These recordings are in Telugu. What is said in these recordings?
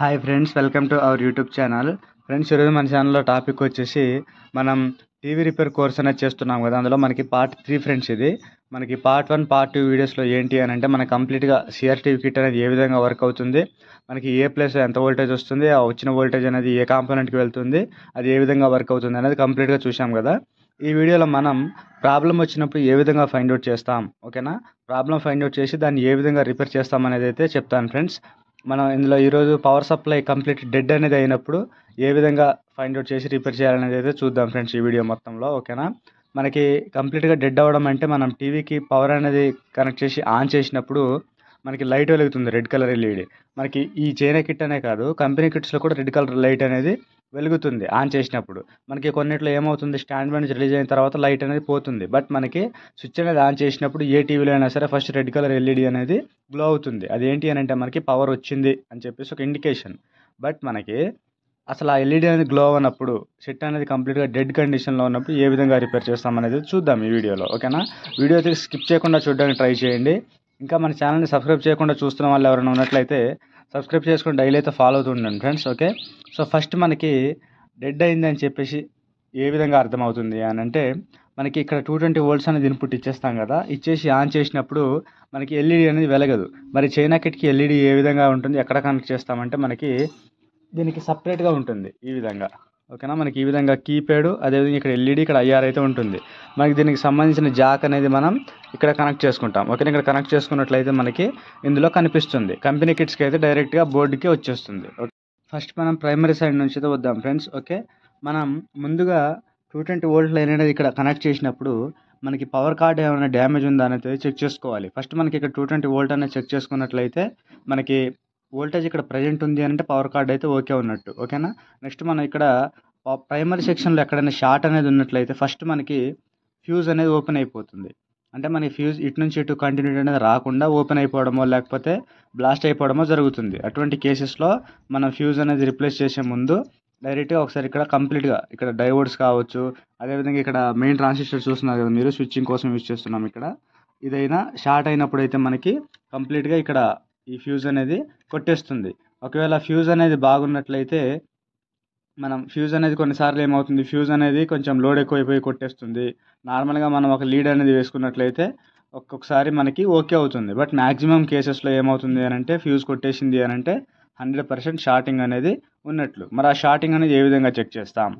Hi friends welcome to our YouTube channel friends ఈరోజు మన ఛానల్లో టాపిక్ వచ్చేసి మనం టీవీ రిపేర్ కోర్స్ అనేది చేస్తున్నాం కదా. అందులో మనకి పార్ట్ త్రీ ఫ్రెండ్స్ ఇది. మనకి పార్ట్ వన్ పార్ట్ టూ వీడియోస్లో ఏంటి అని అంటే మనకి కంప్లీట్గా సిఆర్టీవీ కిట్ అనేది ఏ విధంగా వర్క్ అవుతుంది మనకి ఏ ప్లేస్ ఎంత వోల్టేజ్ వస్తుంది ఆ వచ్చిన వోల్టేజ్ అనేది ఏ కాంపోనెంట్కి వెళ్తుంది అది ఏ విధంగా వర్క్ అవుతుంది అనేది కంప్లీట్గా చూసాం కదా. ఈ వీడియోలో మనం ప్రాబ్లం వచ్చినప్పుడు ఏ విధంగా ఫైండ్ అవుట్ చేస్తాం ఓకేనా ప్రాబ్లం ఫైండ్ అవుట్ చేసి దాన్ని ఏ విధంగా రిపేర్ చేస్తాం అనేది అయితే చెప్తాను ఫ్రెండ్స్ మనం ఇందులో ఈరోజు పవర్ సప్లై కంప్లీట్ డెడ్ అనేది అయినప్పుడు ఏ విధంగా ఫైండ్ అవుట్ చేసి రిపేర్ చేయాలనేది అయితే చూద్దాం ఫ్రెండ్స్ ఈ వీడియో మొత్తంలో ఓకేనా మనకి కంప్లీట్గా డెడ్ అవ్వడం అంటే మనం టీవీకి పవర్ అనేది కనెక్ట్ చేసి ఆన్ చేసినప్పుడు మనకి లైట్ వెలుగుతుంది రెడ్ కలర్ ఎల్ఈడి. మనకి ఈ చైనా కిట్ అనే కాదు కంపెనీ కిట్స్లో కూడా రెడ్ కలర్ లైట్ అనేది వెలుగుతుంది ఆన్ చేసినప్పుడు. మనకి కొన్నిట్లో ఏమవుతుంది స్టాండ్ నుంచి రిలీజ్ అయిన తర్వాత లైట్ అనేది పోతుంది. బట్ మనకి స్విచ్ అనేది ఆన్ చేసినప్పుడు ఏ టీవీలో అయినా సరే ఫస్ట్ రెడ్ కలర్ ఎల్ఈడి అనేది గ్లో అవుతుంది. అదేంటి అని అంటే మనకి పవర్ వచ్చింది అని చెప్పేసి ఒక ఇండికేషన్. బట్ మనకి అసలు ఆ ఎల్ఈడి అనేది గ్లో అవ్వనప్పుడు సెట్ అనేది కంప్లీట్గా డెడ్ కండిషన్లో ఉన్నప్పుడు ఏ విధంగా రిపేర్ చేస్తామనేది చూద్దాం ఈ వీడియోలో. ఓకేనా? వీడియో స్కిప్ చేయకుండా చూడడానికి ట్రై చేయండి. ఇంకా మన ఛానల్ని సబ్స్క్రైబ్ చేయకుండా చూస్తున్న వాళ్ళు ఎవరైనా ఉన్నట్లయితే సబ్స్క్రైబ్ చేసుకుని డైలీ అయితే ఫాలో అవుతుండండి ఫ్రెండ్స్ ఓకే సో ఫస్ట్ మనకి డెడ్ అయింది అని చెప్పేసి ఏ విధంగా అర్థమవుతుంది అని అంటే మనకి ఇక్కడ టూ ట్వంటీ వోల్ట్స్ అనేది ఇన్పుట్ ఇచ్చేస్తాం కదా ఇచ్చేసి ఆన్ చేసినప్పుడు మనకి ఎల్ఈడి అనేది వెలగదు. మరి చైనా కిట్కి ఎల్ఈడి ఏ విధంగా ఉంటుంది ఎక్కడ కనెక్ట్ చేస్తామంటే మనకి దీనికి సపరేట్గా ఉంటుంది ఈ విధంగా. ఓకేనా? మనకి ఈ విధంగా కీప్యాడ్ అదేవిధంగా ఇక్కడ ఎల్ఈడి ఇక్కడ ఐఆర్ అయితే ఉంటుంది. మనకి దీనికి సంబంధించిన జాక్ అనేది మనం ఇక్కడ కనెక్ట్ చేసుకుంటాం. ఓకేనా? ఇక్కడ కనెక్ట్ చేసుకున్నట్లయితే మనకి ఇందులో కనిపిస్తుంది. కంపెనీ కిట్స్కి అయితే డైరెక్ట్గా బోర్డుకి వచ్చేస్తుంది. ఓకే. ఫస్ట్ మనం ప్రైమరీ సైడ్ నుంచి అయితే వద్దాం ఫ్రెండ్స్. ఓకే? మనం ముందుగా టూ ట్వంటీ వోల్ట్ లైన్ అనేది ఇక్కడ కనెక్ట్ చేసినప్పుడు మనకి పవర్ కార్డ్ ఏమైనా డ్యామేజ్ ఉందా అనేది చెక్ చేసుకోవాలి. ఫస్ట్ మనకి ఇక్కడ టూ ట్వంటీ వోల్ట్ అనేది చెక్ చేసుకున్నట్లయితే మనకి వోల్టేజ్ ఇక్కడ ప్రజెంట్ ఉంది అంటే పవర్ కార్డ్ అయితే ఓకే ఉన్నట్టు. ఓకేనా? నెక్స్ట్ మనం ఇక్కడ ప్రైమరీ సెక్షన్లో ఎక్కడైనా షార్ట్ అనేది ఉన్నట్లయితే ఫస్ట్ మనకి ఫ్యూజ్ అనేది ఓపెన్ అయిపోతుంది. అంటే మనకి ఫ్యూజ్ ఇటు నుంచి ఇటు కంటిన్యూటీ అనేది రాకుండా ఓపెన్ అయిపోవడమో లేకపోతే బ్లాస్ట్ అయిపోవడమో జరుగుతుంది. అటువంటి కేసెస్లో మనం ఫ్యూజ్ అనేది రిప్లేస్ చేసే ముందు డైరెక్ట్గా ఒకసారి ఇక్కడ కంప్లీట్గా ఇక్కడ డైవర్డ్స్ కావచ్చు అదేవిధంగా ఇక్కడ మెయిన్ ట్రాన్సిస్టర్ చూస్తున్నారు కదా మీరు స్విచ్చింగ్ కోసం యూజ్ చేస్తున్నాం ఇక్కడ. ఇదైనా షార్ట్ అయినప్పుడు అయితే మనకి కంప్లీట్గా ఇక్కడ ఈ ఫ్యూజ్ అనేది కొట్టేస్తుంది. ఒకవేళ ఫ్యూజ్ అనేది బాగున్నట్లయితే మనం ఫ్యూజ్ అనేది కొన్నిసార్లు ఏమవుతుంది? ఫ్యూజ్ అనేది కొంచెం లోడ్ ఎక్కువైపోయి కొట్టేస్తుంది. నార్మల్గా మనం ఒక లీడ్ అనేది వేసుకున్నట్లయితే ఒక్కొక్కసారి మనకి ఓకే అవుతుంది. బట్ మ్యాక్సిమం కేసెస్లో ఏమవుతుంది అని అంటే ఫ్యూజ్ కొట్టేసింది అని అంటే హండ్రెడ్ పర్సెంట్ షార్టింగ్ అనేది ఉన్నట్లు. మరి ఆ షార్టింగ్ అనేది ఏ విధంగా చెక్ చేస్తాం?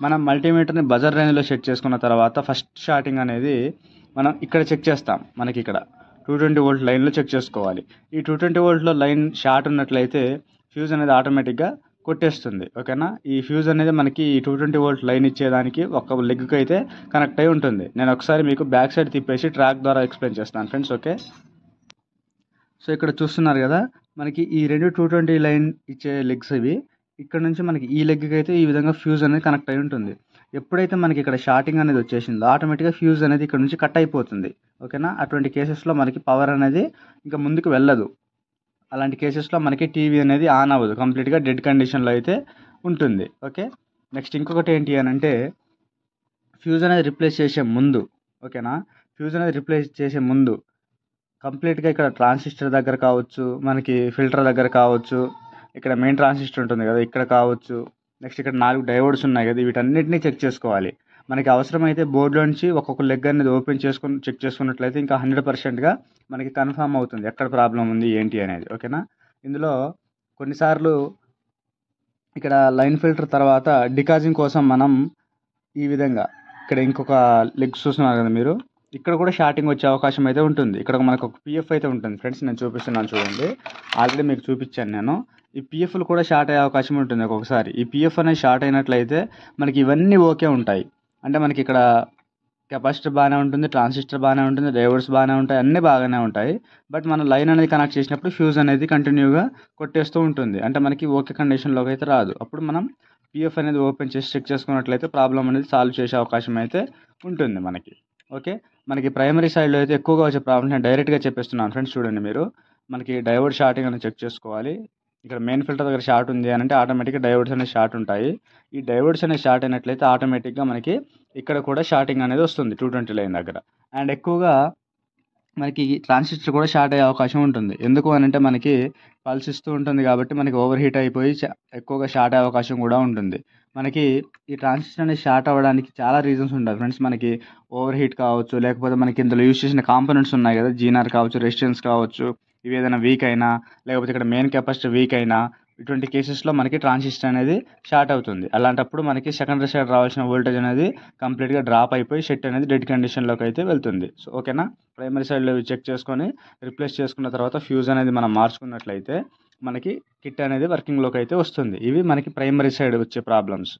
మనం మల్టీమీటర్ని బజర్ రేంజ్లో సెట్ చేసుకున్న తర్వాత ఫస్ట్ షార్టింగ్ అనేది మనం ఇక్కడ చెక్ చేస్తాం. మనకి ఇక్కడ. టూ ట్వంటీ వోల్ట్ లైన్లో చెక్ చేసుకోవాలి. ఈ టూ ట్వంటీ వోల్ట్లో లైన్ షార్ట్ ఉన్నట్లయితే ఫ్యూజ్ అనేది ఆటోమేటిక్గా కొట్టేస్తుంది. ఓకేనా? ఈ ఫ్యూజ్ అనేది మనకి ఈ టూ ట్వంటీ వోల్ట్ లైన్ ఇచ్చేదానికి ఒక లెగ్కి అయితే కనెక్ట్ అయి ఉంటుంది. నేను ఒకసారి మీకు బ్యాక్ సైడ్ తిప్పేసి ట్రాక్ ద్వారా ఎక్స్ప్లెయిన్ చేస్తాను ఫ్రెండ్స్ ఓకే? సో ఇక్కడ చూస్తున్నారు కదా మనకి ఈ రెండు టూ ట్వంటీ లైన్ ఇచ్చే లెగ్స్ ఇవి. ఇక్కడ నుంచి మనకి ఈ లెగ్కి అయితే ఈ విధంగా ఫ్యూజ్ అనేది కనెక్ట్ అయి ఉంటుంది. ఎప్పుడైతే మనకి ఇక్కడ షార్టింగ్ అనేది వచ్చేసిందో ఆటోమేటిక్గా ఫ్యూజ్ అనేది ఇక్కడ నుంచి కట్ అయిపోతుంది. ఓకేనా? అటువంటి కేసెస్లో మనకి పవర్ అనేది ఇంకా ముందుకు వెళ్ళదు. అలాంటి కేసెస్లో మనకి టీవీ అనేది ఆన్ అవ్వదు. కంప్లీట్గా డెడ్ కండిషన్లో అయితే ఉంటుంది. ఓకే? నెక్స్ట్ ఇంకొకటి ఏంటి అని అంటే ఫ్యూజ్ అనేది రిప్లేస్ చేసే ముందు ఓకేనా? ఫ్యూజ్ అనేది రిప్లేస్ చేసే ముందు కంప్లీట్గా ఇక్కడ ట్రాన్సిస్టర్ దగ్గర కావచ్చు మనకి ఫిల్టర్ దగ్గర కావచ్చు ఇక్కడ మెయిన్ ట్రాన్సిస్టర్ ఉంటుంది కదా ఇక్కడ కావచ్చు నెక్స్ట్ ఇక్కడ నాలుగు డైవర్డ్స్ ఉన్నాయి కదా వీటన్నిటిని చెక్ చేసుకోవాలి. మనకి అవసరమైతే బోర్డులో నుంచి ఒక్కొక్క లెగ్ అనేది ఓపెన్ చేసుకుని చెక్ చేసుకున్నట్లయితే ఇంకా హండ్రెడ్ పర్సెంట్గా మనకి కన్ఫామ్ అవుతుంది ఎక్కడ ప్రాబ్లం ఉంది ఏంటి అనేది. ఓకేనా ఇందులో కొన్నిసార్లు ఇక్కడ లైన్ ఫిల్టర్ తర్వాత డికాజింగ్ కోసం మనం ఈ విధంగా ఇక్కడ ఇంకొక లెగ్స్ చూస్తున్నారు కదా మీరు? ఇక్కడ కూడా షార్టింగ్ వచ్చే అవకాశం అయితే ఉంటుంది. ఇక్కడ మనకు ఒక పిఎఫ్ అయితే ఉంటుంది. ఫ్రెండ్స్ నేను చూపిస్తున్నాను చూడండి. ఆల్రెడీ మీకు చూపించాను నేను. ఈ పిఎఫ్లు కూడా షార్ట్ అయ్యే అవకాశం ఉంటుంది ఒక్కొక్కసారి. ఈ పిఎఫ్ అనేది షార్ట్ అయినట్లయితే మనకి ఇవన్నీ ఓకే ఉంటాయి. అంటే మనకి ఇక్కడ కెపాసిటర్ బాగానే ఉంటుంది ట్రాన్సిస్టర్ బాగానే ఉంటుంది డైవర్స్ బాగానే ఉంటాయి అన్నీ బాగానే ఉంటాయి. బట్ మన లైన్ అనేది కనెక్ట్ చేసినప్పుడు ఫ్యూజ్ అనేది కంటిన్యూగా కొట్టేస్తూ ఉంటుంది. అంటే మనకి ఓకే కండిషన్లోకి అయితే రాదు. అప్పుడు మనం పిఎఫ్ అనేది ఓపెన్ చేసి చెక్ చేసుకున్నట్లయితే ప్రాబ్లం అనేది సాల్వ్ చేసే అవకాశం అయితే ఉంటుంది మనకి. ఓకే మనకి ప్రైమరీ సైడ్లో అయితే ఎక్కువగా వచ్చే ప్రాబ్లమ్స్ నేను డైరెక్ట్గా చెప్పేస్తున్నాను. ఫ్రెండ్స్ చూడండి మీరు. మనకి డైవర్డ్ షార్టింగ్ అనేది చెక్ చేసుకోవాలి. ఇక్కడ మెయిన్ ఫిల్టర్ దగ్గర షార్ట్ ఉంది అని అంటే ఆటోమేటిక్గా డైవర్డ్స్ అనే షార్ట్ ఉంటాయి. ఈ డైవర్డ్స్ అనేవి షార్ట్ అయినట్లయితే ఆటోమేటిక్గా మనకి ఇక్కడ కూడా షార్టింగ్ అనేది వస్తుంది టూ ట్వంటీ లైన్ దగ్గర. అండ్ ఎక్కువగా మనకి ట్రాన్సిస్టర్ కూడా షార్ట్ అయ్యే అవకాశం ఉంటుంది. ఎందుకు అని అంటే మనకి పల్స్ ఇస్తూ ఉంటుంది కాబట్టి మనకి ఓవర్ హీట్ అయిపోయి ఎక్కువగా షార్ట్ అయ్యే అవకాశం కూడా ఉంటుంది. మనకి ఈ ట్రాన్సిస్టర్ అనేది షార్ట్ అవ్వడానికి చాలా రీజన్స్ ఉంటాయి. ఫ్రెండ్స్ మనకి ఓవర్ హీట్ కావచ్చు లేకపోతే మనకి ఇందులో యూస్ చేసిన కాంపోనెంట్స్ ఉన్నాయి కదా జీనార్ కావచ్చు రెసిస్టెన్స్ కావచ్చు ఇవి ఏదైనా వీక్ అయినా లేకపోతే ఇక్కడ మెయిన్ కెపాసిటీ వీక్ అయినా ఇటువంటి కేసెస్లో మనకి ట్రాన్సిస్టర్ అనేది షార్ట్ అవుతుంది. అలాంటప్పుడు మనకి సెకండరీ సైడ్ రావాల్సిన వోల్టేజ్ అనేది కంప్లీట్గా డ్రాప్ అయిపోయి షెట్ అనేది డెడ్ కండిషన్లోకి అయితే వెళ్తుంది. సో ఓకేనా ప్రైమరీ సైడ్లో చెక్ చేసుకొని రిప్లేస్ చేసుకున్న తర్వాత ఫ్యూజ్ అనేది మనం మార్చుకున్నట్లయితే మనకి కిట్ అనేది వర్కింగ్లోకి అయితే వస్తుంది. ఇవి మనకి ప్రైమరీ సైడ్ వచ్చే ప్రాబ్లమ్స్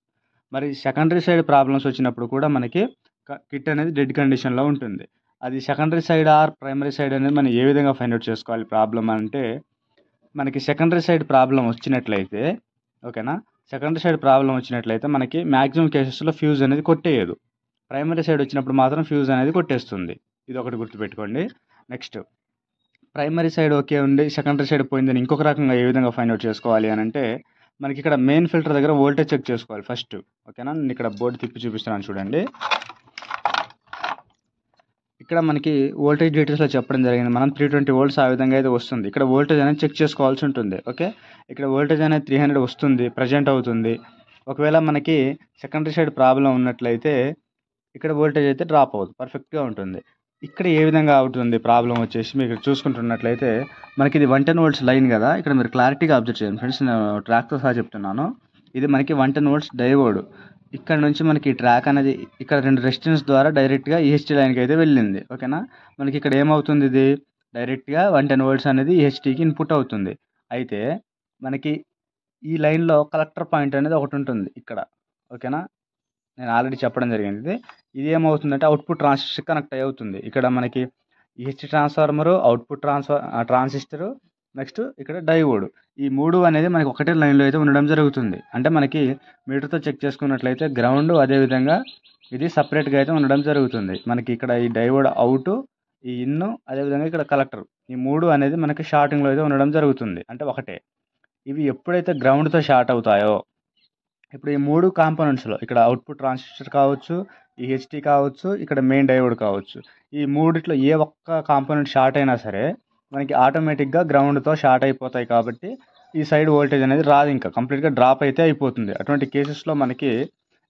మరి సెకండరీ సైడ్ ప్రాబ్లమ్స్ వచ్చినప్పుడు కూడా మనకి కిట్ అనేది డెడ్ కండిషన్లో ఉంటుంది. అది secondary side or primary side అనేది మనం ఏ విధంగా ఫైండ్ అవుట్ చేసుకోవాలి? ప్రాబ్లం అంటే మనకి సెకండరీ సైడ్ ప్రాబ్లం వచ్చినట్లయితే ఓకేనా సెకండరీ సైడ్ ప్రాబ్లం వచ్చినట్లయితే మనకి మ్యాక్సిమం కేసెస్లో ఫ్యూజ్ అనేది కొట్టేయదు. ప్రైమరీ సైడ్ వచ్చినప్పుడు మాత్రం ఫ్యూజ్ అనేది కొట్టేస్తుంది. ఇది ఒకటి గుర్తుపెట్టుకోండి. నెక్స్ట్ ప్రైమరీ సైడ్ ఓకే ఉండి సెకండరీ సైడ్ పోయిందని ఇంకొక రకంగా ఏ విధంగా ఫైండ్ అవుట్ చేసుకోవాలి అని అంటే మనకి ఇక్కడ మెయిన్ ఫిల్టర్ దగ్గర వోల్టేజ్ చెక్ చేసుకోవాలి ఫస్ట్ ఓకేనా నేను ఇక్కడ బోర్డు తిప్పి చూపిస్తున్నాను చూడండి. ఇక్కడ మనకి వోల్టేజ్ డీటెయిల్స్లో చెప్పడం జరిగింది. మనం త్రీ ట్వంటీ వోల్ట్స్ ఆ విధంగా అయితే వస్తుంది. ఇక్కడ వోల్టేజ్ అనేది చెక్ చేసుకోవాల్సి ఉంటుంది. ఓకే ఇక్కడ వోల్టేజ్ అనేది త్రీ హండ్రెడ్ వస్తుంది ప్రజెంట్ అవుతుంది. ఒకవేళ మనకి సెకండరీ సైడ్ ప్రాబ్లం ఉన్నట్లయితే ఇక్కడ వోల్టేజ్ అయితే డ్రాప్ అవుతుంది పర్ఫెక్ట్గా ఉంటుంది. ఇక్కడ ఏ విధంగా అవుతుంది ప్రాబ్లం వచ్చేసి మీరు ఇక్కడ చూసుకుంటున్నట్లయితే మనకి ఇది వన్ టెన్ వోల్ట్స్ లైన్ కదా. ఇక్కడ మీరు క్లారిటీగా అబ్జర్వ్ చేయండి. ఫ్రెండ్స్ నేను ట్రాక్తో సహా చెప్తున్నాను. ఇది మనకి వన్ టెన్ వోల్ట్స్ డైవోడ్ ఇక్కడ నుంచి మనకి ట్రాక్ అనేది ఇక్కడ రెండు రెసిస్టెన్స్ ద్వారా డైరెక్ట్గా ఈహెచ్టీ లైన్కి అయితే వెళ్ళింది. ఓకేనా మనకి ఇక్కడ ఏమవుతుంది ఇది? డైరెక్ట్గా వన్ టెన్ వోల్ట్స్ అనేది ఈహెచ్టీకి ఇన్పుట్ అవుతుంది. అయితే మనకి ఈ లైన్లో కలెక్టర్ పాయింట్ అనేది ఒకటి ఉంటుంది ఇక్కడ. ఓకేనా నేను ఆల్రెడీ చెప్పడం జరిగింది. ఇది ఏమవుతుందంటే అవుట్పుట్ ట్రాన్సిస్టర్ కనెక్ట్ అయి అవుతుంది. ఇక్కడ మనకి EH transformer output transfer transistor next ఇక్కడ డైవోడ్ ఈ మూడు అనేది మనకి ఒకటే లైన్లో అయితే ఉండడం జరుగుతుంది. అంటే మనకి మీటర్తో చెక్ చేసుకున్నట్లయితే గ్రౌండ్ అదేవిధంగా ఇది సపరేట్గా అయితే ఉండడం జరుగుతుంది. మనకి ఇక్కడ ఈ డైవోడ్ అవుట్ ఈ ఇన్ను అదేవిధంగా ఇక్కడ కలెక్టర్. ఈ మూడు అనేది మనకి షార్టింగ్లో అయితే ఉండడం జరుగుతుంది. అంటే ఒకటే. ఇవి ఎప్పుడైతే గ్రౌండ్తో షార్ట్ అవుతాయో ఇప్పుడు ఈ మూడు కాంపోనెంట్స్లో ఇక్కడ అవుట్పుట్ ట్రాన్సిస్టర్ కావచ్చు ఈ హెచ్టీ కావచ్చు ఇక్కడ మెయిన్ డయోడ్ కావచ్చు ఈ మూడిట్లో ఏ ఒక్క కాంపోనెంట్ షార్ట్ అయినా సరే మనకి ఆటోమేటిక్గా గ్రౌండ్తో షార్ట్ అయిపోతాయి కాబట్టి ఈ సైడ్ వోల్టేజ్ అనేది రాదు ఇంకా. కంప్లీట్గా డ్రాప్ అయితే అయిపోతుంది. అటువంటి కేసెస్లో మనకి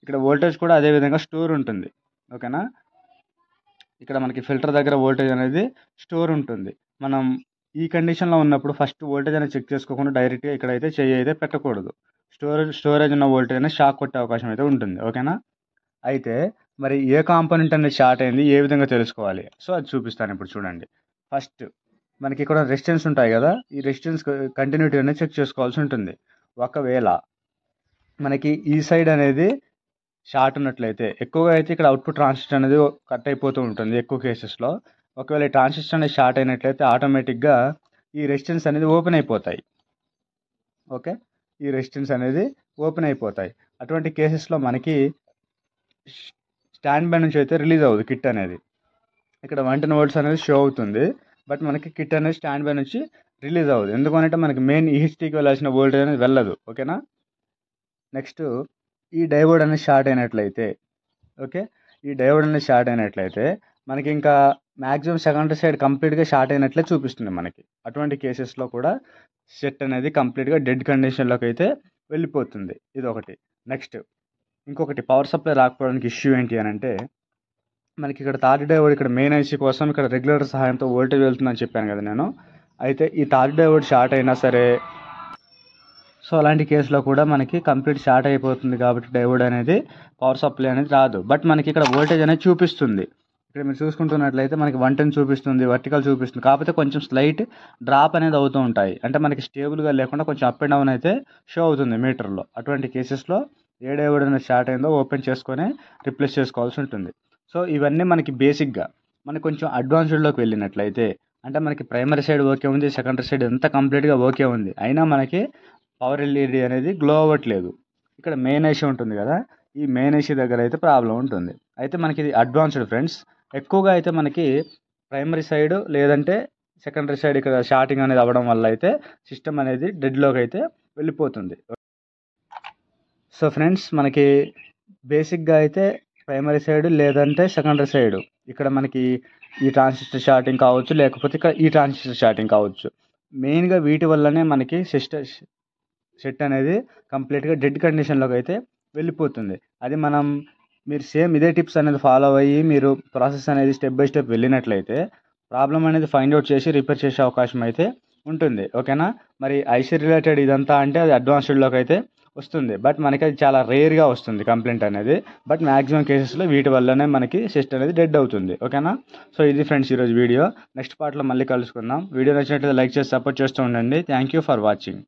ఇక్కడ వోల్టేజ్ కూడా అదే విధంగా స్టోర్ ఉంటుంది. ఓకేనా ఇక్కడ మనకి ఫిల్టర్ దగ్గర వోల్టేజ్ అనేది స్టోర్ ఉంటుంది. మనం ఈ కండిషన్లో ఉన్నప్పుడు ఫస్ట్ వోల్టేజ్ అనేది చెక్ చేసుకోకుండా డైరెక్ట్గా ఇక్కడైతే చెయ్యి అయితే పెట్టకూడదు. స్టోరేజ్ స్టోరేజ్ ఉన్న వోల్టేజ్ అనేది షాక్ కొట్టే అవకాశం అయితే ఉంటుంది. ఓకేనా అయితే మరి ఏ కాంపోనెంట్ అనేది షార్ట్ అయింది? ఏ విధంగా తెలుసుకోవాలి? సో అది చూపిస్తాను ఇప్పుడు చూడండి. ఫస్ట్ మనకి ఇక్కడ రెసిస్టెన్స్ ఉంటాయి కదా ఈ రెసిస్టెన్స్ కంటిన్యూటీ అనేది చెక్ చేసుకోవాల్సి ఉంటుంది. ఒకవేళ మనకి ఈ సైడ్ అనేది షార్ట్ ఉన్నట్లయితే ఎక్కువగా అయితే ఇక్కడ అవుట్పుట్ ట్రాన్సిస్టర్ అనేది కట్ అయిపోతూ ఉంటుంది ఎక్కువ కేసెస్లో ఒకవేళ ఈ ట్రాన్సిస్టర్ అనేది షార్ట్ అయినట్లయితే ఆటోమేటిక్గా ఈ రెసిస్టెన్స్ అనేది ఓపెన్ అయిపోతాయి. ఓకే ఈ రెసిస్టెన్స్ అనేది ఓపెన్ అయిపోతాయి. అటువంటి కేసెస్లో మనకి స్టాండ్ బై నుంచి అయితే రిలీజ్ అవ్వదు కిట్ అనేది. ఇక్కడ వన్ టెన్ వర్డ్స్ అనేది షో అవుతుంది. బట్ మనకి కిట్ అనేది స్టాండ్ బై నుంచి రిలీజ్ అవ్వదు. ఎందుకంటే మనకి మెయిన్ ఈహెచ్టీకి వెళ్ళాల్సిన వోల్టేజ్ అనేది వెళ్ళదు. ఓకేనా? నెక్స్ట్ ఈ డైవర్డ్ అనేది షార్ట్ అయినట్లయితే ఓకే? ఈ డైవర్డ్ అనేది షార్ట్ అయినట్లయితే మనకి ఇంకా మ్యాక్సిమం సెకండ్ సైడ్ కంప్లీట్గా షార్ట్ అయినట్లే చూపిస్తుంది మనకి. అటువంటి కేసెస్లో కూడా సెట్ అనేది కంప్లీట్గా డెడ్ కండిషన్లోకి అయితే వెళ్ళిపోతుంది. ఇది ఒకటి నెక్స్ట్ ఇంకొకటి పవర్ సప్లై రాకపోవడానికి ఇష్యూ ఏంటి అని అంటే మనకి ఇక్కడ థర్డ్ డైవర్డ్ ఇక్కడ మెయిన్ ఐసీ కోసం ఇక్కడ రెగ్యులేటర్ సహాయంతో వోల్టేజ్ వెళ్తుందని చెప్పాను కదా నేను. అయితే ఈ థర్డ్ డైవర్డ్ షార్ట్ అయినా సరే సో అలాంటి కేసులో కూడా మనకి కంప్లీట్ షార్ట్ అయిపోతుంది కాబట్టి డైవర్డ్ అనేది పవర్ సప్లై అనేది రాదు. బట్ మనకి ఇక్కడ వోల్టేజ్ అనేది చూపిస్తుంది. ఇక్కడ మీరు చూసుకుంటున్నట్లయితే మనకి వన్ టెన్ చూపిస్తుంది వర్టికల్ చూపిస్తుంది. కాకపోతే కొంచెం స్లైట్ డ్రాప్ అనేది అవుతూ ఉంటాయి. అంటే మనకి స్టేబుల్గా లేకుండా కొంచెం అప్ అండ్ డౌన్ అయితే షో అవుతుంది మీటర్లో అటువంటి కేసెస్లో ఏ డైవర్డ్ అనేది స్టార్ట్ అయిందో ఓపెన్ చేసుకొని రిప్లేస్ చేసుకోవాల్సి ఉంటుంది. సో ఇవన్నీ మనకి బేసిక్గా మనకి కొంచెం అడ్వాన్స్డ్లోకి వెళ్ళినట్లయితే అంటే మనకి ప్రైమరీ సైడ్ ఓకే ఉంది సెకండరీ సైడ్ ఎంత కంప్లీట్గా ఓకే ఉంది అయినా మనకి పవర్ ఎల్ఈడి అనేది గ్లో అవ్వట్లేదు. ఇక్కడ మెయిన్ ఐసీ ఉంటుంది కదా ఈ మెయిన్ ఐసీ దగ్గర అయితే ప్రాబ్లం ఉంటుంది. అయితే మనకి ఇది అడ్వాన్స్డ్ ఫ్రెండ్స్ ఎక్కువగా అయితే మనకి ప్రైమరీ సైడ్ లేదంటే సెకండరీ సైడ్ ఇక్కడ షార్టింగ్ అనేది అవ్వడం వల్ల అయితే సిస్టమ్ అనేది డెడ్లోకి అయితే వెళ్ళిపోతుంది. సో ఫ్రెండ్స్ మనకి బేసిక్గా అయితే ప్రైమరీ సైడ్ లేదంటే సెకండరీ సైడ్ ఇక్కడ మనకి ఈ ట్రాన్సిస్టర్ షార్టింగ్ కావచ్చు లేకపోతే ఇక్కడ ఈ ట్రాన్సిస్టర్ షార్టింగ్ కావచ్చు. మెయిన్గా వీటి వల్లనే మనకి సిస్టర్ సెట్ అనేది కంప్లీట్గా డెడ్ కండిషన్లోకి అయితే వెళ్ళిపోతుంది. అది మనం మీరు సేమ్ ఇదే టిప్స్ అనేది ఫాలో అయ్యి మీరు ప్రాసెస్ అనేది స్టెప్ బై స్టెప్ వెళ్ళినట్లయితే ప్రాబ్లం అనేది ఫైండ్ అవుట్ చేసి రిపేర్ చేసే అవకాశం అయితే ఉంటుంది ఓకేనా? మరి ఐసీ రిలేటెడ్ ఇదంతా అంటే అది అడ్వాన్స్డ్లోకి అయితే వస్తుంది. బట్ మనకి అది చాలా రేర్గా వస్తుంది కంప్లైంట్ అనేది. బట్ మ్యాక్సిమం కేసెస్లో వీటి వల్లనే మనకి సిస్టమ్ అనేది డెడ్ అవుతుంది ఓకేనా? సో ఇది ఫ్రెండ్స్ ఈరోజు వీడియో. నెక్స్ట్ పార్ట్లో మళ్ళీ కలుసుకుందాం. వీడియో నచ్చినట్లయితే లైక్ చేసి సపోర్ట్ చేస్తూ ఉండండి. Thank you for watching